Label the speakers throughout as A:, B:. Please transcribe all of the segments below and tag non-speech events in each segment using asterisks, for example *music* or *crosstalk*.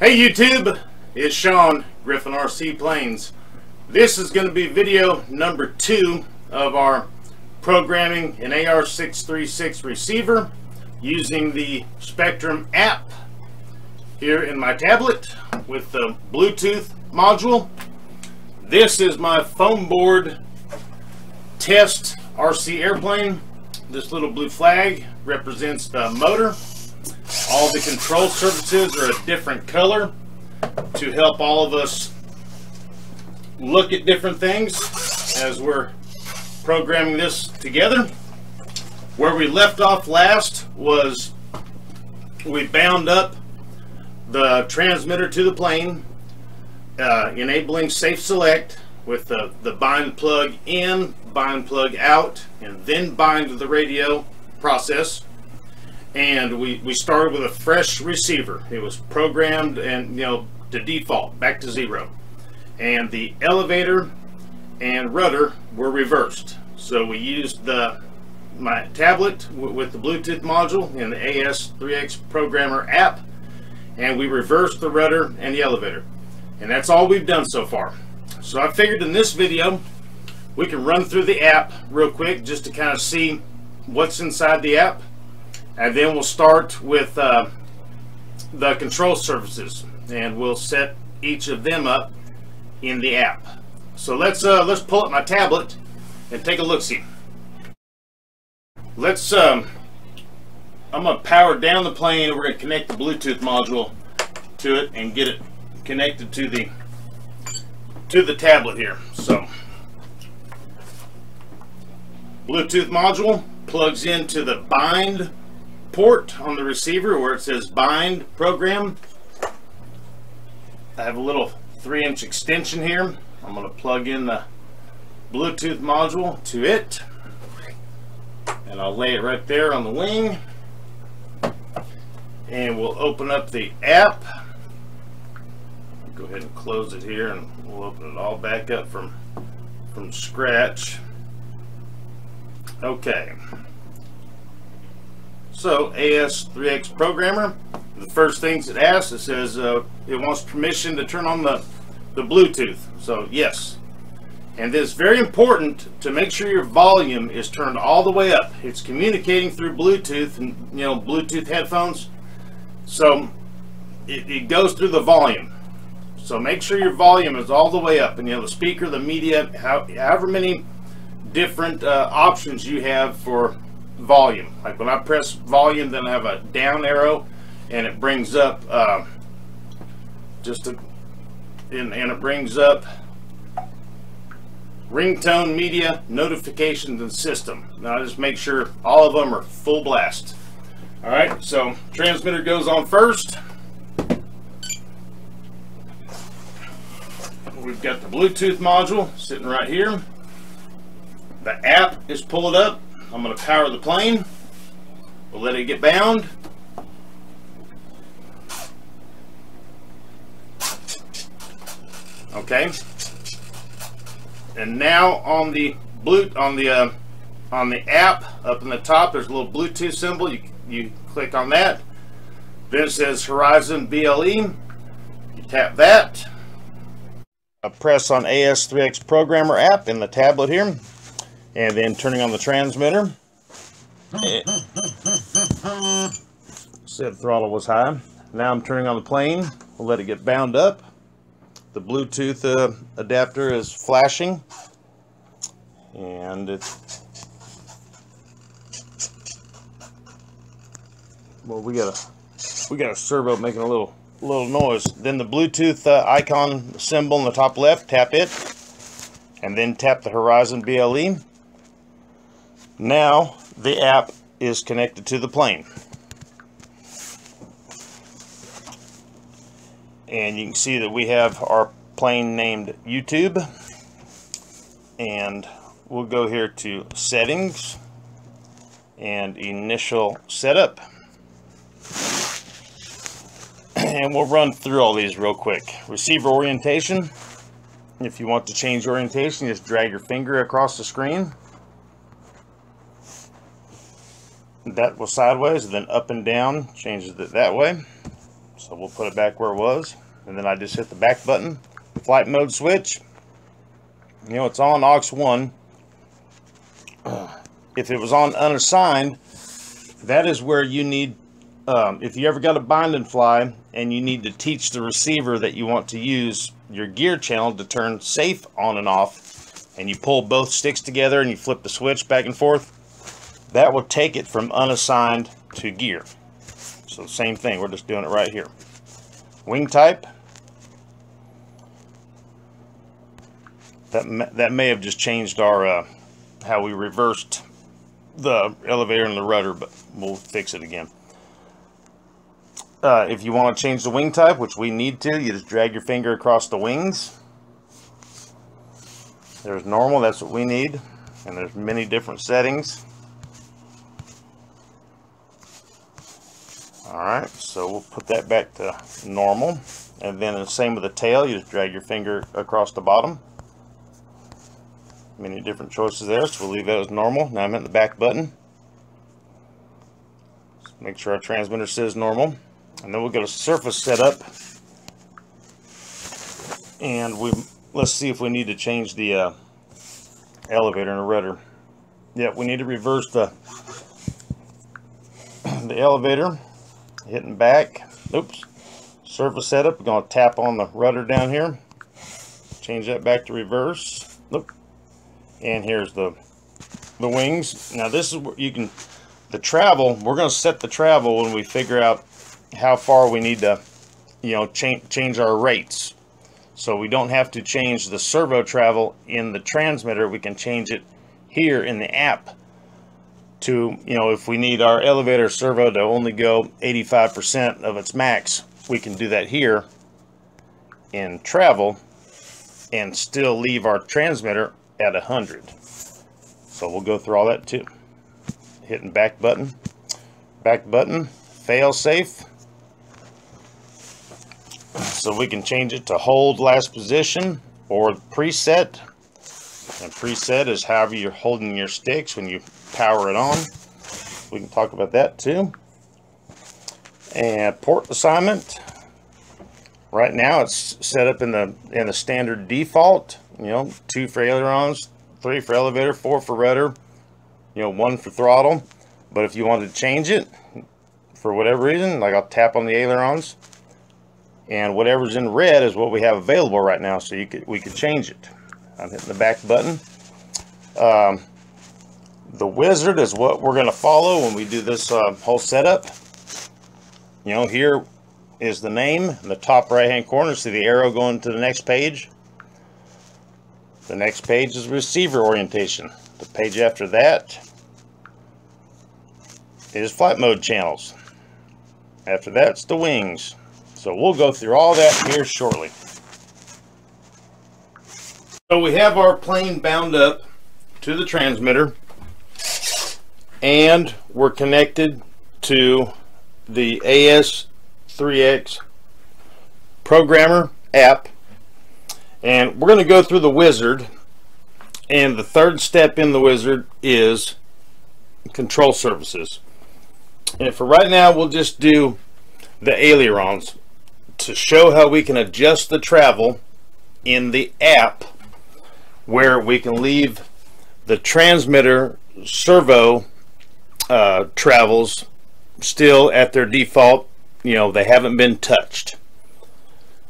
A: Hey YouTube, it's Sean, Griffin RC Planes. This is going to be video number two of our programming an AR636 receiver using the Spektrum app here in my tablet with the Bluetooth module. This is my foam board test RC airplane. This little blue flag represents the motor. All the control surfaces are a different color to help all of us look at different things as we're programming this together. Where we left off last was we bound up the transmitter to the plane, uh, enabling safe select with the, the bind plug in, bind plug out, and then bind to the radio process. And we, we started with a fresh receiver. It was programmed and, you know, to default, back to zero. And the elevator and rudder were reversed. So we used the my tablet with the Bluetooth module and the AS3X programmer app and we reversed the rudder and the elevator. And that's all we've done so far. So I figured in this video, we can run through the app real quick just to kind of see what's inside the app. And then we'll start with uh, the control surfaces and we'll set each of them up in the app. So let's uh, let's pull up my tablet and take a look see. Let's um, I'm gonna power down the plane and we're gonna connect the Bluetooth module to it and get it connected to the to the tablet here. So Bluetooth module plugs into the bind port on the receiver where it says bind program. I have a little three inch extension here. I'm going to plug in the Bluetooth module to it. And I'll lay it right there on the wing. And we'll open up the app. Go ahead and close it here and we'll open it all back up from from scratch. Okay so AS3X programmer the first things it asks it says uh, it wants permission to turn on the the Bluetooth. So yes. And it's very important to make sure your volume is turned all the way up. It's communicating through Bluetooth and you know Bluetooth headphones. So it, it goes through the volume. So make sure your volume is all the way up and you know the speaker, the media, how, however many different uh, options you have for volume. Like when I press volume, then I have a down arrow and it brings up uh, just a, and, and it brings up ringtone media notifications and system. Now I just make sure all of them are full blast. All right, so transmitter goes on first. We've got the Bluetooth module sitting right here. The app is pulled up. I'm going to power the plane. We'll let it get bound. Okay. And now on the blue on the uh, on the app up in the top, there's a little Bluetooth symbol. You you click on that. Then it says Horizon BLE. You tap that. I press on AS3X Programmer app in the tablet here, and then turning on the transmitter. Said throttle was high. Now I'm turning on the plane. We'll let it get bound up. The Bluetooth uh, adapter is flashing, and it's well, we got a we got a servo making a little little noise. Then the Bluetooth uh, icon symbol in the top left, tap it, and then tap the Horizon BLE. Now the app is connected to the plane. And you can see that we have our plane named YouTube. And we'll go here to settings and initial setup and we'll run through all these real quick. Receiver orientation. If you want to change orientation, just drag your finger across the screen. That was sideways, and then up and down changes it that way. So we'll put it back where it was. And then I just hit the back button, flight mode switch. You know, it's on aux 1. *clears throat* If it was on unassigned, that is where you need, um, if you ever got a bind and fly and you need to teach the receiver that you want to use your gear channel to turn safe on and off, and you pull both sticks together and you flip the switch back and forth, that will take it from unassigned to gear. So same thing, we're just doing it right here. Wing type. That, that may have just changed our uh, how we reversed the elevator and the rudder, but we'll fix it again. Uh, if you want to change the wing type, which we need to, you just drag your finger across the wings. There's normal, that's what we need. And there's many different settings. Alright, so we'll put that back to normal. And then the same with the tail, you just drag your finger across the bottom. Many different choices there, so we'll leave that as normal. Now I'm at the back button. Make sure our transmitter says normal. And then we'll go to surface setup. And we let's see if we need to change the uh, elevator and the rudder. Yeah, we need to reverse the *clears throat* the elevator. Hitting back. Oops. Surface setup. We're going to tap on the rudder down here. Change that back to reverse. Look. And here's the the wings. Now this is where you can the travel. We're going to set the travel when we figure out how far we need to, you know, change change our rates. So we don't have to change the servo travel in the transmitter. We can change it here in the app to, you know, if we need our elevator servo to only go 85% of its max, we can do that here in travel and still leave our transmitter at 100. So we'll go through all that too. Hitting back button, back button, fail safe. So we can change it to hold last position or preset. And preset is however you're holding your sticks when you power it on. We can talk about that too. And port assignment. Right now it's set up in the in the standard default. You know, two for ailerons, three for elevator, four for rudder, you know, one for throttle. But if you want to change it for whatever reason, like I'll tap on the ailerons, and whatever's in red is what we have available right now so you could we could change it I'm hitting the back button um, the wizard is what we're going to follow when we do this uh, whole setup. You know here is the name. In the top right hand corner see the arrow going to the next page? The next page is receiver orientation. The page after that is flight mode channels. After that's the wings. So we'll go through all that here shortly. So we have our plane bound up to the transmitter and we're connected to the AS3X programmer app. And we're going to go through the wizard. And the third step in the wizard is control surfaces. And for right now we'll just do the ailerons to show how we can adjust the travel in the app where we can leave the transmitter servo uh, travels still at their default you know they haven't been touched.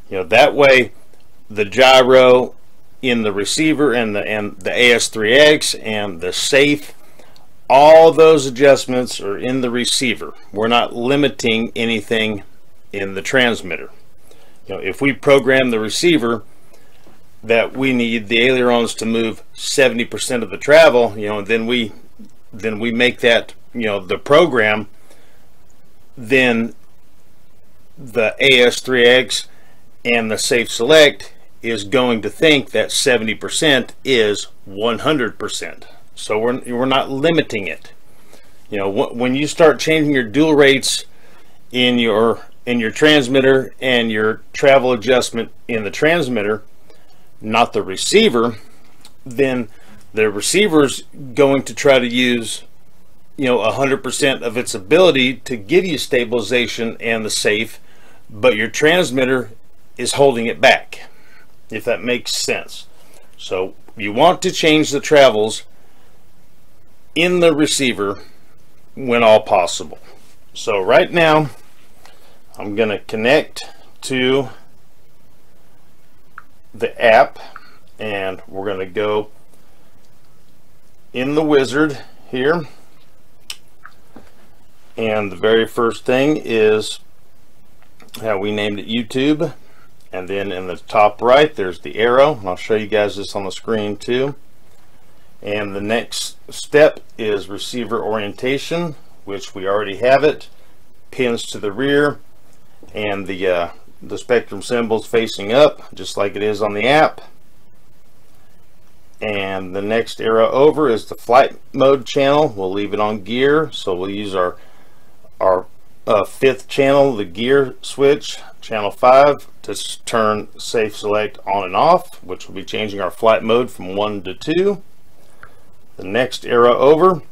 A: You know that way the gyro in the receiver and the and the AS3X and the safe all those adjustments are in the receiver. We're not limiting anything in the transmitter. You know, if we program the receiver that we need the ailerons to move 70% of the travel, you know, then we then we make that, you know, the program then the AS3X and the Safe Select is going to think that 70% is 100%. So we're, we're not limiting it. You know, when you start changing your dual rates in your in your transmitter and your travel adjustment in the transmitter, not the receiver, then the receiver's going to try to use you know 100% of its ability to give you stabilization and the safe but your transmitter is holding it back, if that makes sense. So you want to change the travels in the receiver when all possible. So right now, I'm going to connect to the app and we're going to go in the wizard here and the very first thing is how we named it YouTube. And then in the top right there's the arrow. And I'll show you guys this on the screen too. And the next step is receiver orientation which we already have it. Pins to the rear and the uh, the Spektrum symbols facing up just like it is on the app. And the next arrow over is the flight mode channel. We'll leave it on gear so we'll use our our uh, fifth channel the gear switch channel 5 to turn safe select on and off which will be changing our flight mode from 1 to 2 the next arrow over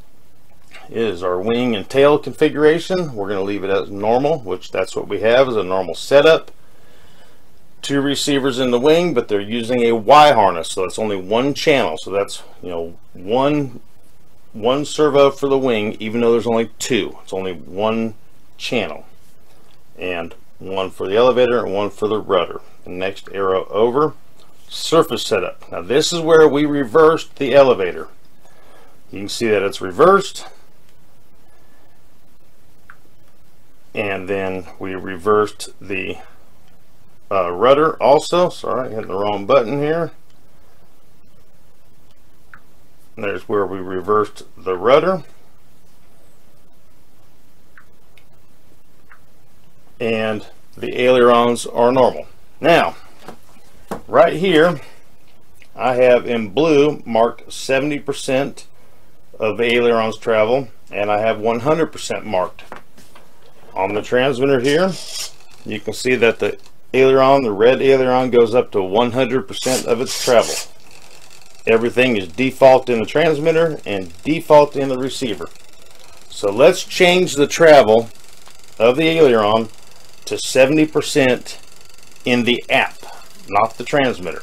A: is our wing and tail configuration. We're going to leave it as normal which that's what we have is a normal setup. Two receivers in the wing, but they're using a Y harness, so it's only one channel. So that's, you know, one one servo for the wing, even though there's only two. It's only one channel. And one for the elevator and one for the rudder. The next arrow over, surface setup. Now this is where we reversed the elevator. You can see that it's reversed. And then we reversed the uh, rudder also. Sorry, I hit the wrong button here. There's where we reversed the rudder. And the ailerons are normal. Now, right here, I have in blue marked 70% of the ailerons travel, and I have 100% marked. On the transmitter here, you can see that the aileron, the red aileron goes up to 100% of its travel. Everything is default in the transmitter and default in the receiver. So let's change the travel of the aileron to 70% in the app, not the transmitter.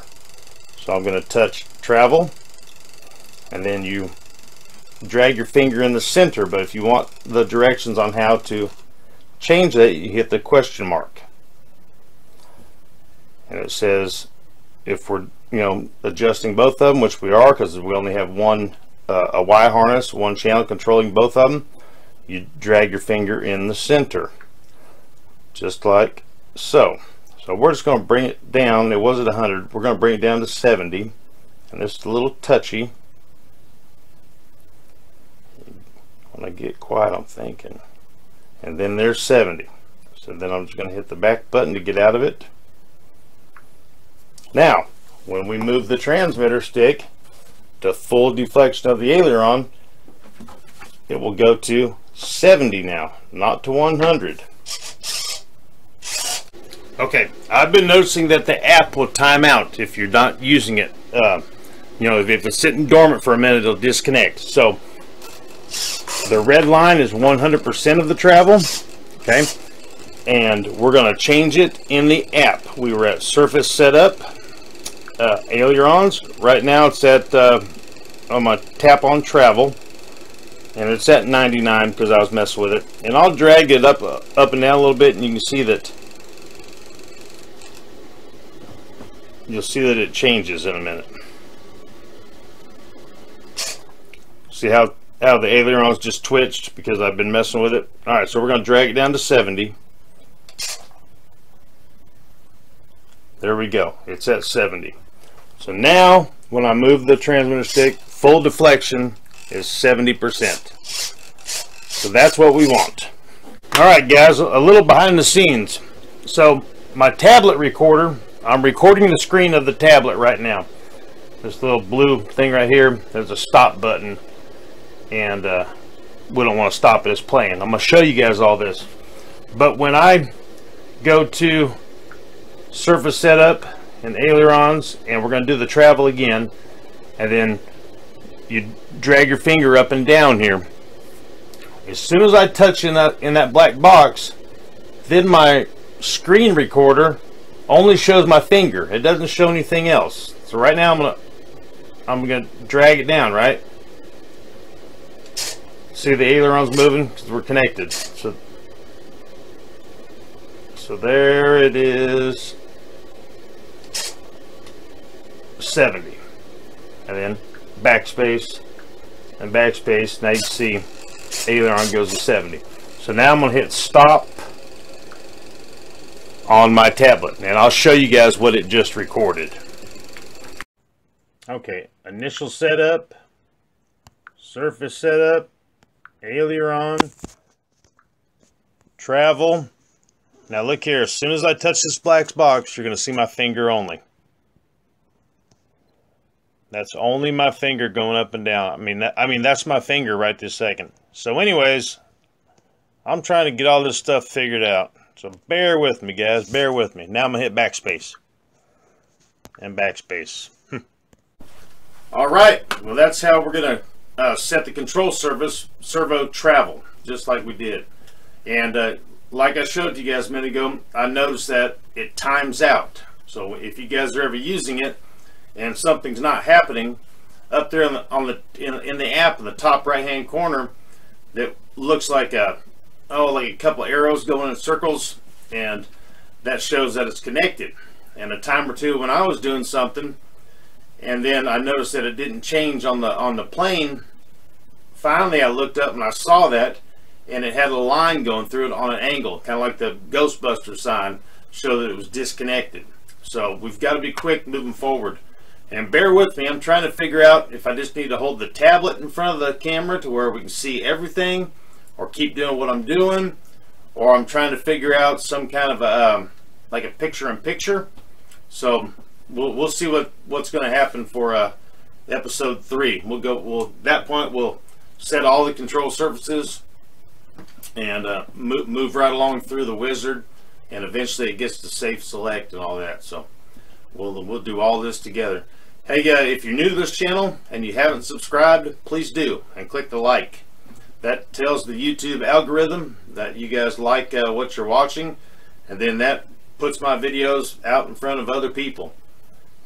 A: So I'm going to touch travel and then you drag your finger in the center but if you want the directions on how to change that you hit the question mark and it says if we're you know adjusting both of them which we are because we only have one uh, a Y harness one channel controlling both of them you drag your finger in the center just like so. So we're just going to bring it down. It was at 100 we're going to bring it down to 70 and is a little touchy. When I get quiet I'm thinking. And then there's 70 so then I'm just going to hit the back button to get out of it. Now, when we move the transmitter stick to full deflection of the aileron, it will go to 70 now, not to 100. Okay, I've been noticing that the app will time out if you're not using it. Uh, you know, if, if it's sitting dormant for a minute, it'll disconnect. So, the red line is 100% of the travel. Okay, and we're going to change it in the app. We were at surface setup uh, ailerons. Right now it's at, uh, on my tap on travel. And it's at 99 because I was messing with it. And I'll drag it up, uh, up and down a little bit and you can see that you'll see that it changes in a minute. See how, how the ailerons just twitched because I've been messing with it. Alright, so we're going to drag it down to 70. There we go. It's at 70. So now, when I move the transmitter stick, full deflection is 70%. So that's what we want. Alright guys, a little behind the scenes. So my tablet recorder, I'm recording the screen of the tablet right now. This little blue thing right here, there's a stop button. And uh, we don't want to stop it, it's playing. I'm going to show you guys all this. But when I go to surface setup and ailerons and we're going to do the travel again and then you drag your finger up and down here as soon as I touch in that in that black box then my screen recorder only shows my finger. It doesn't show anything else. So right now I'm gonna I'm gonna drag it down, right? See the ailerons moving because we're connected. So so there it is 70. And then backspace and backspace. Now you see aileron goes to 70. So now I'm going to hit stop on my tablet and I'll show you guys what it just recorded. Okay, initial setup, surface setup, aileron, travel. Now look here, as soon as I touch this black box, you're going to see my finger only. That's only my finger going up and down. I mean, that, I mean that's my finger right this second. So anyways, I'm trying to get all this stuff figured out. So bear with me, guys. Bear with me. Now I'm going to hit backspace. And backspace. *laughs* all right. Well, that's how we're going to uh, set the control surface servo travel, just like we did. And uh, like I showed you guys a minute ago, I noticed that it times out. So if you guys are ever using it, and something's not happening, up there on the, on the in, in the app in the top right hand corner, that looks like a oh like a couple arrows going in circles, and that shows that it's connected. And a time or two when I was doing something, and then I noticed that it didn't change on the on the plane. Finally, I looked up and I saw that, and it had a line going through it on an angle, kind of like the Ghostbuster sign, show that it was disconnected. So we've got to be quick moving forward. And bear with me, I'm trying to figure out if I just need to hold the tablet in front of the camera to where we can see everything or keep doing what I'm doing or I'm trying to figure out some kind of a, um, like a picture in picture. So we'll, we'll see what, what's going to happen for uh, episode three. We'll go, we'll, that point we'll set all the control surfaces and uh, move, move right along through the wizard and eventually it gets to safe select and all that. So we'll, we'll do all this together. Hey, uh, if you're new to this channel and you haven't subscribed, please do and click the like. That tells the YouTube algorithm that you guys like uh, what you're watching, and then that puts my videos out in front of other people.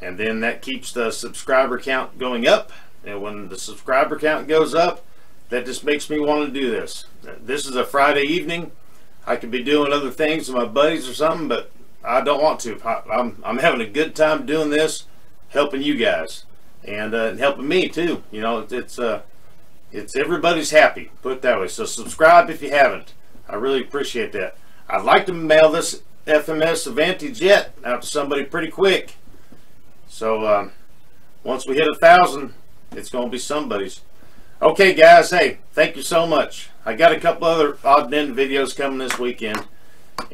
A: And then that keeps the subscriber count going up. And when the subscriber count goes up, that just makes me want to do this. This is a Friday evening. I could be doing other things with my buddies or something, but I don't want to. I'm, I'm having a good time doing this helping you guys and, uh, helping me too. You know, it's uh, it's everybody's happy. Put it that way. So subscribe if you haven't. I really appreciate that. I'd like to mail this FMS Avanti Jet out to somebody pretty quick. So um, once we hit a thousand, it's going to be somebody's. Okay, guys. Hey, thank you so much. I got a couple other odd end videos coming this weekend,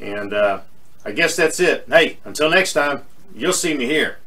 A: and uh, I guess that's it. Hey, until next time, you'll see me here.